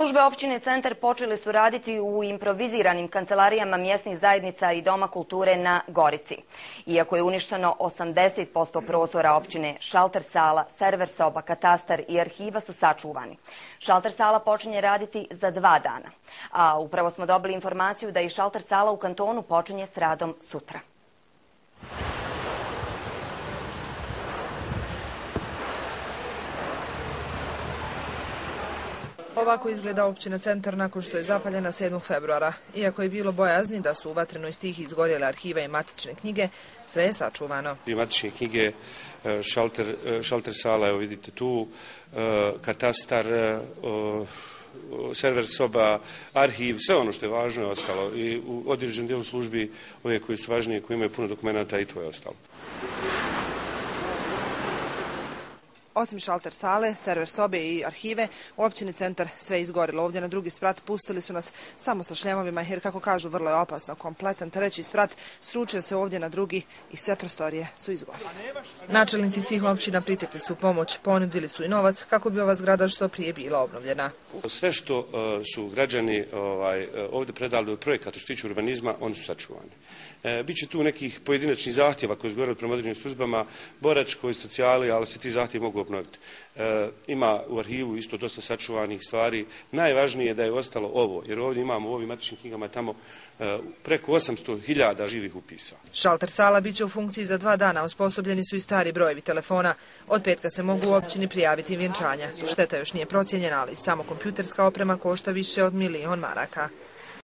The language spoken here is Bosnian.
Službe općine Centar počeli su raditi u improviziranim kancelarijama mjesnih zajednica i Doma kulture na Gorici. Iako je uništeno 80% prostora općine, šalter sala, server soba, katastar i arhiva su sačuvani. Šalter sala počinje raditi za dva dana. A upravo smo dobili informaciju da i šalter sala u kantonu počinje s radom sutra. Ovako izgleda općina centar nakon što je zapaljena 7. februara. Iako je bilo bojazni da su u vatrenoj stihi izgorjele arhiva i matične knjige, sve je sačuvano. I matične knjige, e, šalter, e, šalter sala, evo vidite tu, e, katastar, server soba, arhiv, sve ono što je važno je ostalo. I u određenom dijelu službi, ove koji su važnije, koji imaju puno dokumenta, i to je ostalo. Osim šalter sale, server sobe i arhive, u općini centar sve izgorilo. Ovdje na drugi sprat pustili su nas samo sa šljemovima, jer kako kažu, vrlo je opasno, kompletan treći sprat sručio se ovdje na drugi i sve prostorije su izgorile. Načelnici svih općina pritekli su pomoć, ponudili su i novac kako bi ova zgrada što prije bila obnovljena. Sve što uh, su građani ovaj, e, ovdje predali od projekata što tiče urbanizma, oni su sačuvani. E, Biće tu nekih pojedinačnih zahtjeva koji su izgledaju prema određenim službama, boračkoj, socijali, ali se ti zahtjevi mogu obnoviti. E, ima u arhivu isto dosta sačuvanih stvari. Najvažnije je da je ostalo ovo, jer ovdje imamo u ovim matičnim knjigama tamo e, preko 800.000 živih upisa. Šalter sala biće u funkciji za dva dana. Osposobljeni su i stari brojevi telefona. Od petka se mogu u općini prijaviti vjenčanja. Šteta još nije procijenjena, ali samo kompjuterska oprema košta više od milion maraka.